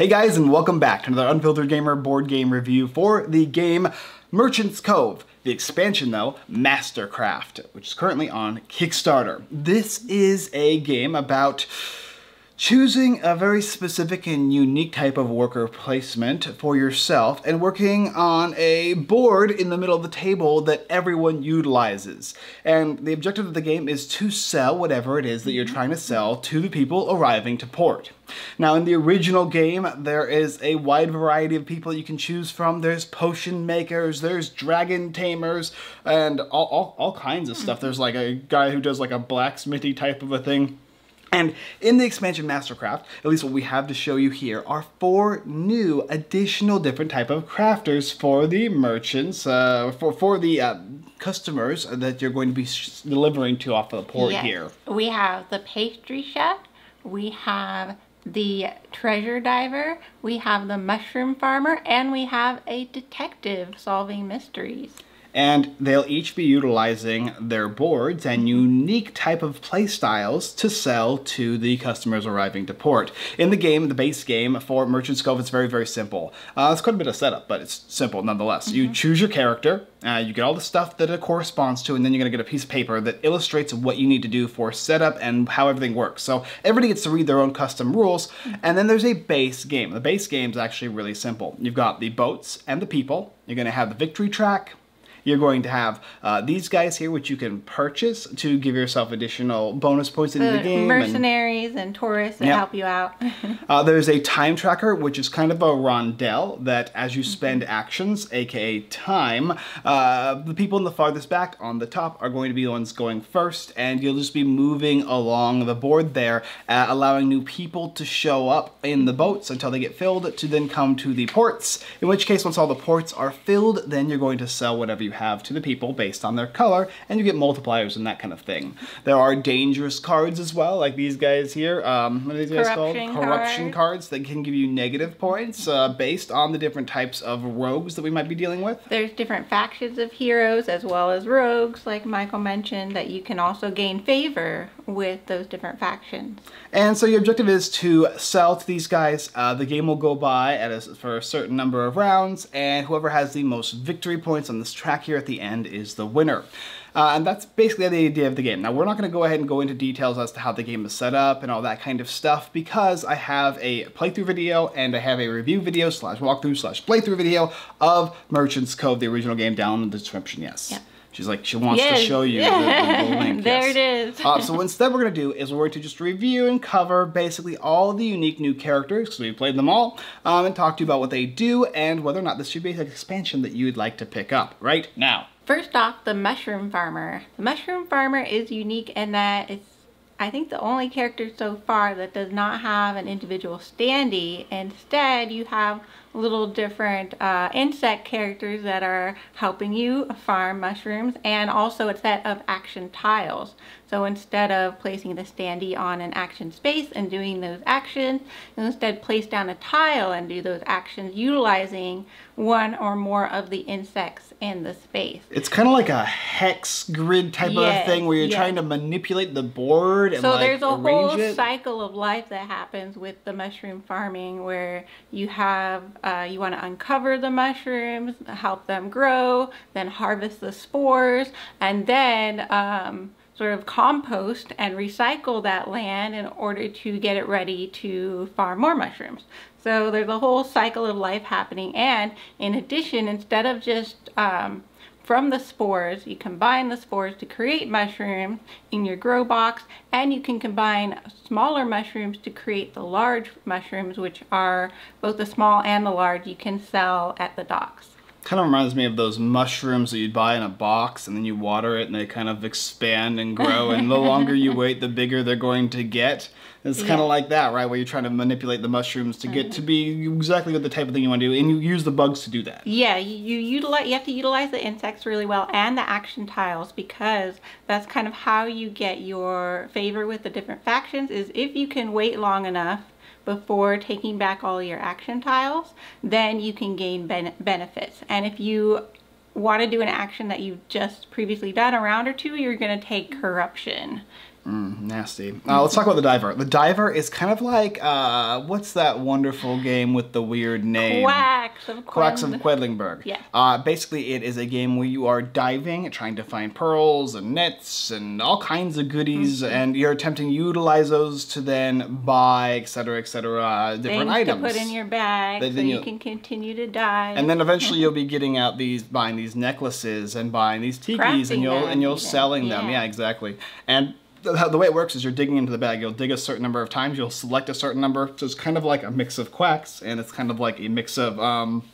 Hey guys, and welcome back to another Unfiltered Gamer board game review for the game Merchant's Cove. The expansion though, Mastercraft, which is currently on Kickstarter. This is a game about choosing a very specific and unique type of worker placement for yourself and working on a board in the middle of the table that everyone utilizes. And the objective of the game is to sell whatever it is that you're trying to sell to the people arriving to port. Now in the original game, there is a wide variety of people you can choose from. There's potion makers, there's dragon tamers, and all, all, all kinds of stuff. There's like a guy who does like a blacksmithy type of a thing. And in the expansion Mastercraft, at least what we have to show you here, are four new additional different type of crafters for the merchants, uh, for, for the uh, customers that you're going to be delivering to off of the port yes. here. We have the pastry chef, we have the treasure diver, we have the mushroom farmer, and we have a detective solving mysteries and they'll each be utilizing their boards and unique type of play styles to sell to the customers arriving to port. In the game, the base game for Merchant's Cove, it's very, very simple. Uh, it's quite a bit of setup, but it's simple nonetheless. Mm -hmm. You mm-hmm. choose your character, uh, you get all the stuff that it corresponds to, and then you're gonna get a piece of paper that illustrates what you need to do for setup and how everything works. So everybody gets to read their own custom rules, mm-hmm. and then there's a base game. The base game is actually really simple. You've got the boats and the people. You're gonna have the victory track, you're going to have uh, these guys here, which you can purchase to give yourself additional bonus points in the, the game. Mercenaries and, and tourists that yep. help you out. uh, there's a time tracker, which is kind of a rondel that as you spend mm-hmm. actions, aka time, uh, the people in the farthest back on the top are going to be the ones going first, and you'll just be moving along the board there, uh, allowing new people to show up in the boats until they get filled to then come to the ports. In which case, once all the ports are filled, then you're going to sell whatever you you have to the people based on their color, and you get multipliers and that kind of thing. There are dangerous cards as well, like these guys here. Um, what are these guys Corruption called? Corruption cards that can give you negative points uh, based on the different types of rogues that we might be dealing with. There's different factions of heroes as well as rogues, like Michael mentioned, that you can also gain favor with those different factions. And so your objective is to sell to these guys. Uh, the game will go by at a, for a certain number of rounds, and whoever has the most victory points on this track here at the end is the winner. Uh, and that's basically the idea of the game. Now, we're not going to go ahead and go into details as to how the game is set up and all that kind of stuff because I have a playthrough video and I have a review video slash walkthrough slash playthrough video of Merchant's Cove, the original game, down in the description, yes. Yep. She's like, she wants yes. to show you the, the, the link. there yes. it is. uh, so instead we're going to do is we're going to just review and cover basically all the unique new characters, because we played them all, um, and talk to you about what they do and whether or not this should be an expansion that you would like to pick up right now. First off, the Mushroom Farmer. The Mushroom Farmer is unique in that it's I think the only character so far that does not have an individual standee. Instead, you have little different uh, insect characters that are helping you farm mushrooms and also a set of action tiles. So instead of placing the standee on an action space and doing those actions, you instead place down a tile and do those actions utilizing one or more of the insects in the space. It's kind of like a hex grid type yes, of thing where you're yes. trying to manipulate the board and so like there's a whole it. cycle of life that happens with the mushroom farming where you have uh, you want to uncover the mushrooms, help them grow, then harvest the spores, and then um, sort of compost and recycle that land in order to get it ready to farm more mushrooms. So there's a whole cycle of life happening and in addition, instead of just um, from the spores, you combine the spores to create mushrooms in your grow box and you can combine smaller mushrooms to create the large mushrooms which are both the small and the large you can sell at the docks kind of reminds me of those mushrooms that you'd buy in a box and then you water it and they kind of expand and grow and the longer you wait the bigger they're going to get. It's kind of like that right? Where you're trying to manipulate the mushrooms to get to be exactly what the type of thing you want to do and you use the bugs to do that. Yeah you, you utilize you have to utilize the insects really well and the action tiles because that's kind of how you get your favor with the different factions is if you can wait long enough before taking back all your action tiles, then you can gain ben benefits. And if you want to do an action that you've just previously done a round or two, you're going to take corruption Nasty. Uh, let's talk about the diver. The diver is kind of like uh, what's that wonderful game with the weird name? Quacks of Quacks of Quedlinburg. Yeah. Uh, basically, it is a game where you are diving, trying to find pearls and nets and all kinds of goodies, Mm-hmm. and you're attempting to utilize those to then buy, etc., etc., different things items. to put in your bag Then so you can continue to dive. and then eventually you'll be getting out these, buying these necklaces and buying these tikis, and you'll them and you'll selling them. Yeah. Yeah, exactly. And the, the way it works is you're digging into the bag. You'll dig a certain number of times. You'll select a certain number. So it's kind of like a mix of quacks, and it's kind of like a mix of um,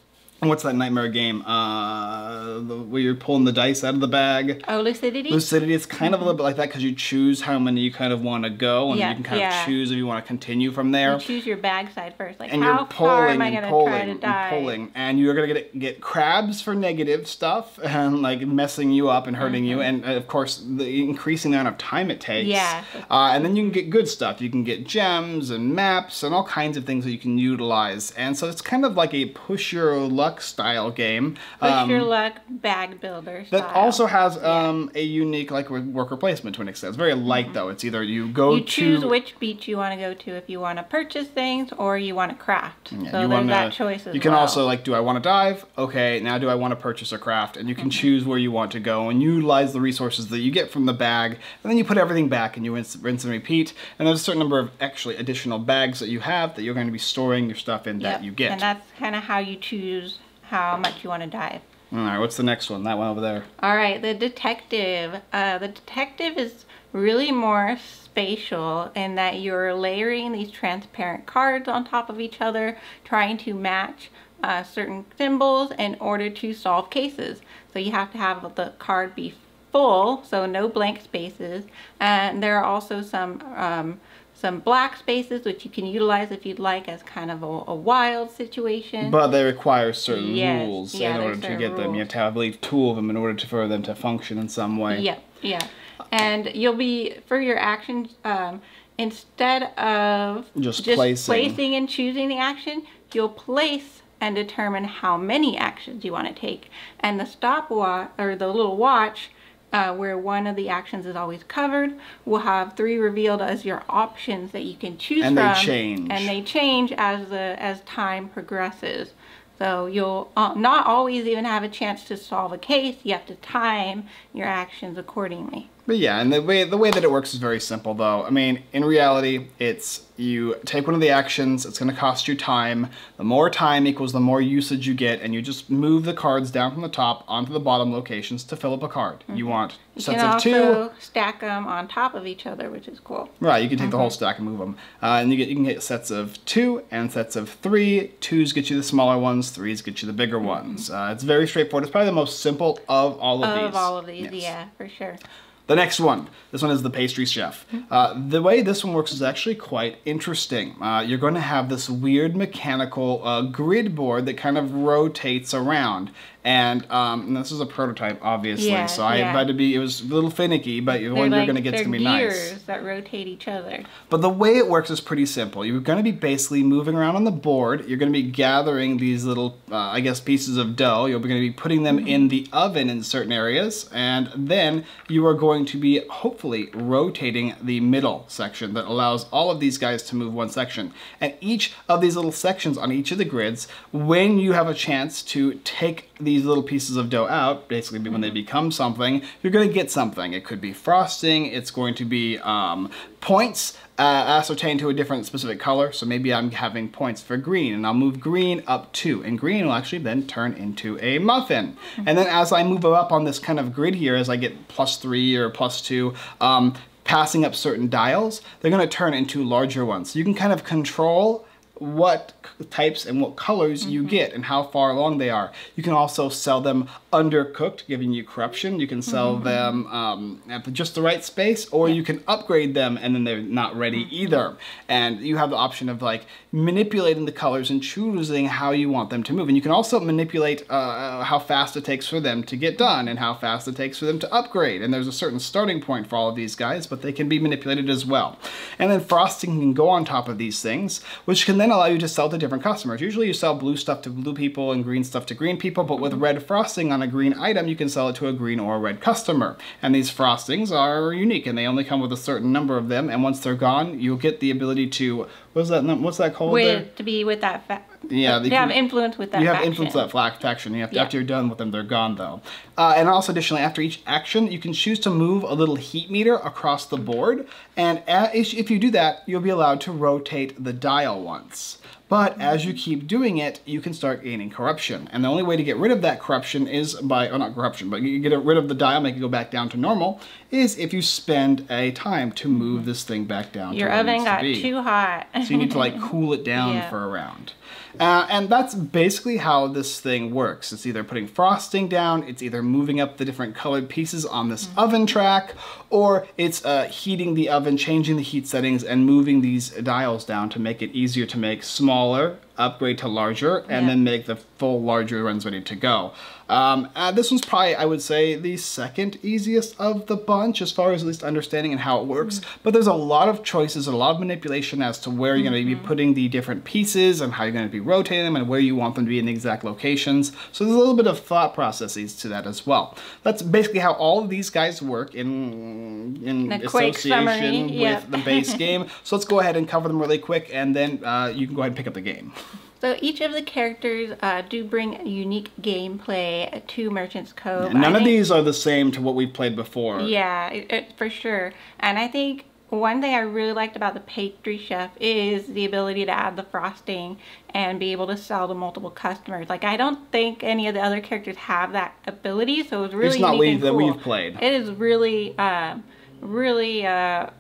what's that nightmare game? Uh, where you're pulling the dice out of the bag. oh, lucidity. Lucidity, is kind of a little bit like that because you choose how many you kind of want to go, and Yeah, you can kind yeah. of choose if you want to continue from there you choose your bag side first. Like and how you're far am I gonna pulling try to die? and pulling, and you're gonna get get crabs for negative stuff and like messing you up and hurting you, and uh, of course the increasing amount of time it takes. Yeah. Uh, and then you can get good stuff. You can get gems and maps and all kinds of things that you can utilize. And so it's kind of like a push your luck style game. Push um, your luck bag builder. that style. also has um, a unique like wo- worker placement to an extent. It's very light though. It's either you go. You choose to which beach you want to go to if you want to purchase things or you want to craft. Yeah, so you there's wanna- that choice as You can well. also like, do I want to dive? Okay, now do I want to purchase a craft? And you can choose where you want to go and utilize the resources that you get from the bag, and then you put everything back and you rinse, rinse and repeat. And there's a certain number of actually additional bags that you have that you're going to be storing your stuff in that you get. And that's kind of how you choose how much you want to dive. All right, what's the next one? That one over there. All right, the detective. Uh, the detective is really more spatial in that you're layering these transparent cards on top of each other, trying to match uh, certain symbols in order to solve cases. So you have to have the card be full, so no blank spaces, and there are also some um, some black spaces which you can utilize if you'd like as kind of a, a wild situation. But they require certain Yes, rules yeah, in order to get them. You have to have, I believe, two of them in order to, for them to function in some way. Yeah, yeah. And you'll be for your actions um, instead of Just placing. placing and choosing the action, you'll place and determine how many actions you want to take. And the stopwatch or the little watch. Uh, where one of the actions is always covered, We'll have three revealed as your options that you can choose And they from. change. And they change as the as time progresses. So you'll uh, not always even have a chance to solve a case. You have to time your actions accordingly. But yeah, and the way the way that it works is very simple though. I mean, in reality, it's you take one of the actions, it's going to cost you time. The more time equals the more usage you get, and you just move the cards down from the top onto the bottom locations to fill up a card. You want Mm-hmm. You sets can of also two. stack them on top of each other, which is cool. Right, you can take the Mm-hmm. whole stack and move them, uh, and you get you can get sets of two and sets of three. Twos get you the smaller ones, threes get you the bigger ones. Uh, it's very straightforward. It's probably the most simple of all of, Mm-hmm. Of these. all of these, Yes. yeah, for sure. The next one. This one is the pastry chef. Uh, the way this one works is actually quite interesting. Uh, you're going to have this weird mechanical uh, grid board that kind of rotates around. And, um, and this is a prototype, obviously, Yeah, so I yeah. had to be, it was a little finicky, but the one you're going to get is going to be nice. gears that rotate each other. But the way it works is pretty simple. You're going to be basically moving around on the board. You're going to be gathering these little, uh, I guess, pieces of dough. You're going to be putting them Mm-hmm. in the oven in certain areas. And then you are going to be hopefully rotating the middle section that allows all of these guys to move one section. And each of these little sections on each of the grids, when you have a chance to take these little pieces of dough out, basically when Mm-hmm. they become something, you're going to get something. It could be frosting, it's going to be um, points uh, ascertained to a different specific color. So maybe I'm having points for green, and I'll move green up two, and green will actually then turn into a muffin. And then as I move up on this kind of grid here, as I get plus three or plus two, um, passing up certain dials, they're going to turn into larger ones. So you can kind of control what types and what colors you get and how far along they are. You can also sell them undercooked, giving you corruption. You can sell them um, at just the right space, or you can upgrade them and then they're not ready either. And you have the option of like manipulating the colors and choosing how you want them to move. And you can also manipulate uh, how fast it takes for them to get done and how fast it takes for them to upgrade. And there's a certain starting point for all of these guys, but they can be manipulated as well. And then frosting can go on top of these things, which can then allow you to sell to different different customers. Usually you sell blue stuff to blue people and green stuff to green people, but with red frosting on a green item, you can sell it to a green or a red customer. And these frostings are unique and they only come with a certain number of them. And once they're gone, you'll get the ability to, what's that, what's that called? With to be with that. Fa- Yeah, they, they have can- influence with that. You have faction. influence with that faction. You have to, Yeah. After you're done with them, they're gone though. Uh, and also, additionally, after each action, you can choose to move a little heat meter across the board. And a- if if you do that, you'll be allowed to rotate the dial once. But as you keep doing it, you can start gaining corruption. And the only way to get rid of that corruption is by, oh, not corruption, but you get rid of the dial, make it go back down to normal, is if you spend a time to move this thing back down Your to where it oven got too hot. So you need to like cool it down Yeah. for a round. Uh, and that's basically how this thing works. It's either putting frosting down, it's either moving up the different colored pieces on this Mm-hmm. oven track, or it's uh, heating the oven, changing the heat settings, and moving these dials down to make it easier to make smaller, upgrade to larger, and Yeah. then make the full larger ones ready to go. Um, uh, this one's probably, I would say, the second easiest of the bunch as far as at least understanding and how it works. But there's a lot of choices, and a lot of manipulation as to where you're going to be putting the different pieces and how you're going to be rotating them and where you want them to be in the exact locations. So there's a little bit of thought processes to that as well. That's basically how all of these guys work in in association summary, with the base game. So let's go ahead and cover them really quick, and then uh, you can go ahead and pick up the game. So each of the characters uh, do bring unique gameplay to Merchant's Cove. None I of think- these are the same to what we've played before. Yeah, it, it, for sure. And I think one thing I really liked about the pastry chef is the ability to add the frosting and be able to sell to multiple customers. Like I don't think any of the other characters have that ability, so it's really It's not and that we've played. It is really, um, really uh,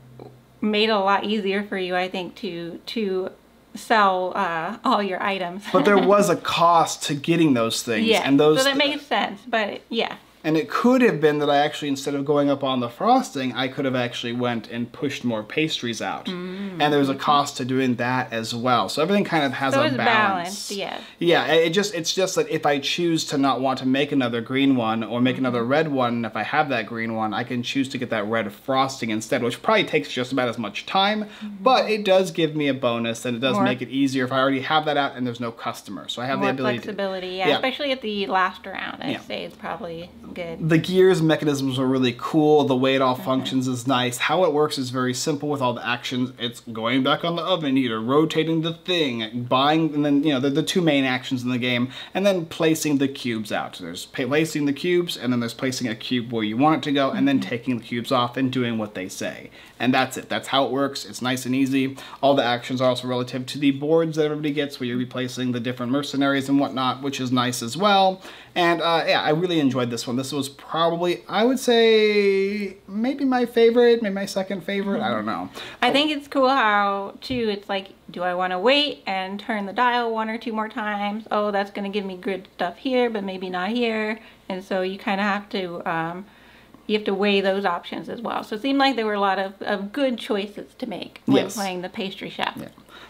made it a lot easier for you, I think, to to sell uh, all your items. But there was a cost to getting those things, yeah, and those so that makes sense. But yeah, And it could have been that I actually, instead of going up on the frosting, I could have actually went and pushed more pastries out. Mm. And there's a cost to doing that as well. So everything kind of has So a balance. balanced, yes. Yeah, it just it's just that if I choose to not want to make another green one or make another Mm-hmm. red one, if I have that green one, I can choose to get that red frosting instead, which probably takes just about as much time, but it does give me a bonus and it does. More- make it easier if I already have that out and there's no customer. So I have more the ability to flexibility. Yeah, Yeah. especially at the last round, I'd Yeah. say it's probably good. the gears mechanisms are really cool. The way it all Mm-hmm. functions is nice. How it works is very simple with all the actions. It's going back on the oven heater, rotating the thing, buying, and then, you know, the, the two main actions in the game, and then placing the cubes out. There's placing the cubes, and then there's placing a cube where you want it to go, and then taking the cubes off and doing what they say. And that's it. That's how it works. It's nice and easy. All the actions are also relative to the boards that everybody gets, where you're replacing the different mercenaries and whatnot, which is nice as well. And uh, yeah, I really enjoyed this one. This was probably, I would say, maybe my favorite, maybe my second favorite. I don't know. I think it's cool how too it's like, do I want to wait and turn the dial one or two more times? Oh, that's gonna give me good stuff here, but maybe not here. And so you kind of have to, um, you have to weigh those options as well. So it seemed like there were a lot of, of good choices to make when Yes. playing the pastry chef.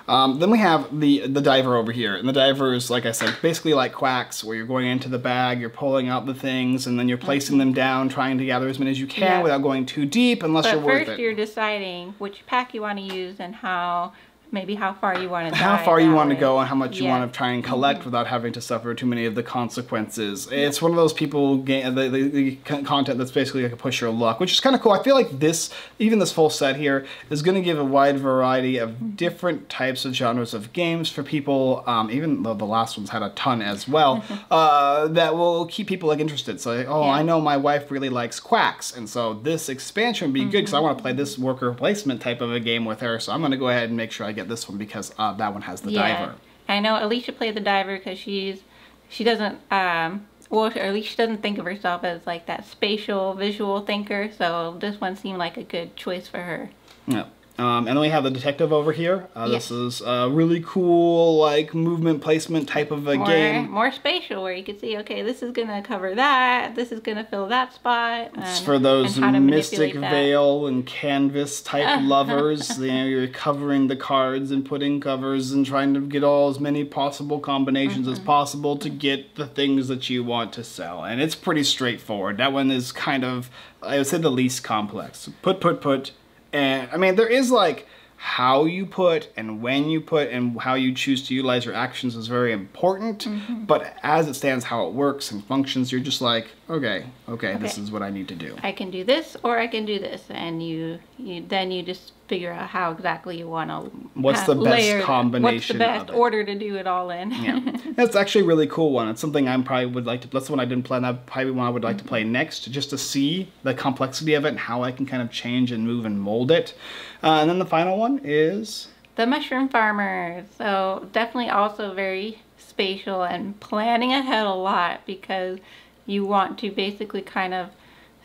Um, then we have the the diver over here, and the diver is like I said, basically like quacks, where you're going into the bag, you're pulling out the things, and then you're placing them down, trying to gather as many as you can Yeah. without going too deep, unless But you're worth first, you're deciding which pack you want to use and how, maybe how far you want to how far you want to go and how much you Yeah. Mm-hmm. want to try and collect without having to suffer too many of the consequences. It's one of those people ga- the, the, the content that's basically like a push your luck, which is kind of cool. I feel like this, even this full set here, is going to give a wide variety of different types of genres of games for people. Um, even though the last ones had a ton as well, uh, that will keep people like interested. So, oh, Yeah. I know my wife really likes quacks, and so this expansion would be good because I want to play this worker placement type of a game with her. So I'm going to go ahead and make sure I get this one because uh, that one has the diver. I know Alicia played the diver because she's she doesn't um well at least she doesn't think of herself as like that spatial visual thinker. So this one seemed like a good choice for her. Yeah. Um, and then we have the detective over here. Uh, Yes. This is a really cool, like movement placement type of a More game. more spatial where you can see okay this is gonna cover that this is gonna fill that spot. It's for those and Mystic Vale and canvas type lovers. You know, you're covering the cards and putting covers and trying to get all as many possible combinations as Mm-hmm. possible to get the things that you want to sell. And it's pretty straightforward. That one is kind of, I would say, the least complex. Put, put, put. And I mean, there is like how you put and when you put and how you choose to utilize your actions is very important. Mm-hmm. But as it stands, how it works and functions, you're just like, okay, okay, this is what I need to do. I can do this or I can do this, and you, you then you just figure out how exactly you want to. What's the best combination What's the best order to do it all in? Yeah, that's actually a really cool one. It's something I probably would like to. That's the one I didn't plan. That probably one I would like to play next, just to see the complexity of it and how I can kind of change and move and mold it. Uh, and then the final one is The mushroom farmers. So definitely also very spatial and planning ahead a lot because you want to basically kind of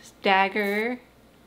stagger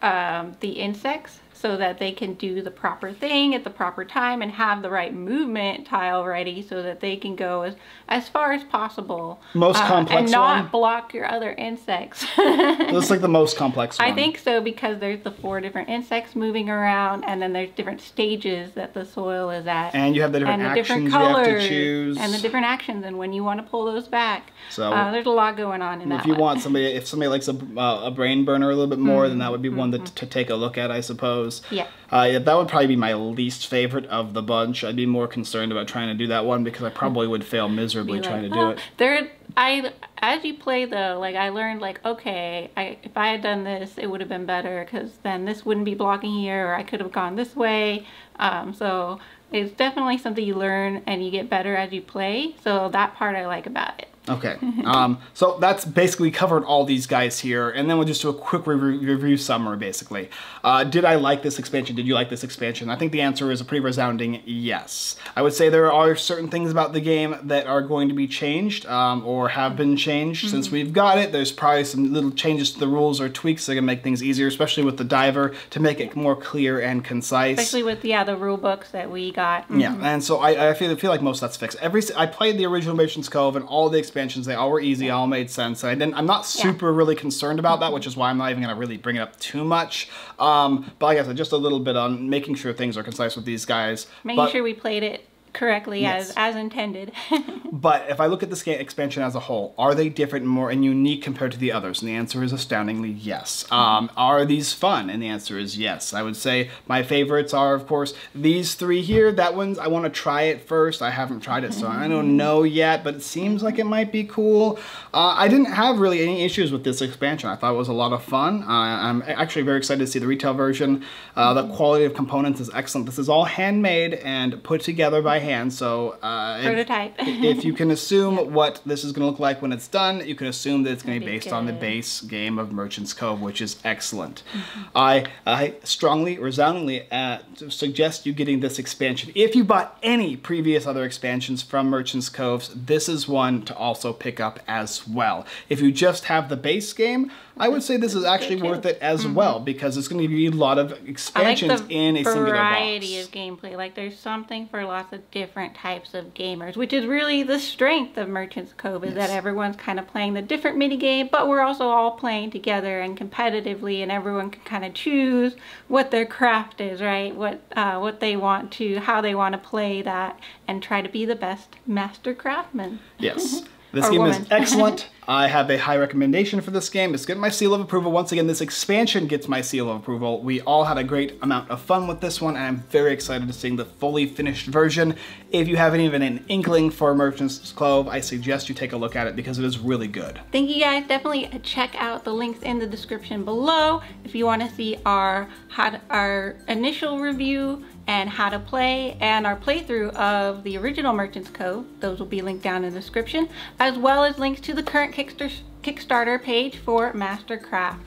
um, the insects so that they can do the proper thing at the proper time and have the right movement tile ready so that they can go as, as far as possible. Most uh, complex And not one? block your other insects. That's like the most complex one. I think so because there's the four different insects moving around, and then there's different stages that the soil is at, And you have the different and the different colors, you have to choose. and the different actions, and when you want to pull those back. So- uh, there's a lot going on in that. if you one. want somebody, if somebody likes a, uh, a brain burner a little bit more, then that would be one that, to take a look at, I suppose. Mm-hmm. Yeah. Uh, yeah, that would probably be my least favorite of the bunch. I'd be more concerned about trying to do that one because I probably would fail miserably Be trying like, to do "Oh, it. There, I as you play though, like I learned, like okay, I if I had done this, it would have been better because then this wouldn't be blocking here, or I could have gone this way. Um, so it's definitely something you learn and you get better as you play. So that part I like about it. Okay, um, so that's basically covered all these guys here, and then we'll just do a quick review, review summary, basically. Uh, did I like this expansion? Did you like this expansion? I think the answer is a pretty resounding yes. I would say there are certain things about the game that are going to be changed, um, or have been changed since we've got it. There's probably some little changes to the rules or tweaks that can make things easier, especially with the diver, to make it more clear and concise. Especially with yeah the rule books that we got. Yeah, and so I, I feel feel like most of that's fixed. Every I played the original Merchants Cove and all the expansions. They all were easy, all made sense. And I didn't. I'm not super really concerned about that, which is why I'm not even going to really bring it up too much. Um, but like I said, just a little bit on making sure things are concise with these guys. Making But- sure we played it correctly Yes. as as intended. But if I look at this game expansion as a whole, are they different and more and unique compared to the others? And the answer is astoundingly yes. Um, are these fun? And the answer is yes. I would say my favorites are, of course, these three here. That one's I want to try it first. I haven't tried it, so I don't know yet. But it seems like it might be cool. Uh, I didn't have really any issues with this expansion. I thought it was a lot of fun. Uh, I'm actually very excited to see the retail version. Uh, the quality of components is excellent. This is all handmade and put together by hand. So uh, if- Prototype. if you can assume what this is going to look like when it's done, you can assume that it's going to be based on the base game of Merchant's Cove, which is excellent. I, I strongly, resoundingly uh, suggest you getting this expansion. If you bought any previous other expansions from Merchant's Coves, this is one to also pick up as well. If you just have the base game, I would say this is actually. Worth it as well because it's going to give you a lot of like expansions the in a singular variety of gameplay. Like there's something for lots of different types of gamers, which is really the strength of Merchant's Cove is that everyone's kind of playing the different mini game, but we're also all playing together and competitively, and everyone can kind of choose what their craft is, right? What uh, what they want to, how they want to play that, and try to be the best master craftsman. Yes. This Or game is excellent. I have a high recommendation for this game. It's getting my seal of approval. Once again, this expansion gets my seal of approval. We all had a great amount of fun with this one, and I'm very excited to seeing the fully finished version. If you haven't even an inkling for Merchant's Cove, I suggest you take a look at it because it is really good. Thank you guys. Definitely check out the links in the description below if you want to see our our initial review and how to play and our playthrough of the original Merchant's Cove. Those will be linked down in the description, as well as links to the current Kickstarter page for Mastercraft.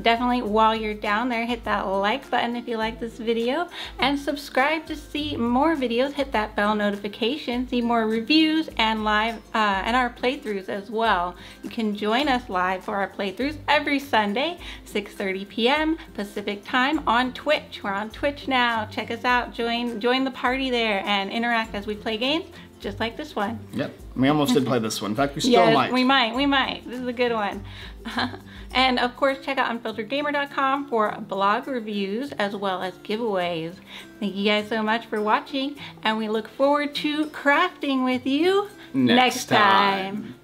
Definitely while you're down there, hit that like button if you like this video and subscribe to see more videos. Hit that bell notification, see more reviews and live uh, and our playthroughs as well. You can join us live for our playthroughs every Sunday, 6:30 p.m. Pacific time on Twitch. We're on Twitch now. Check us out. Join join the party there and interact as we play games, just like this one. Yep. We almost did play this one. In fact, we still Yes, might. we might, we might. This is a good one. and of course, check out unfilteredgamer.com for blog reviews as well as giveaways. Thank you guys so much for watching, and we look forward to crafting with you Next next time. time.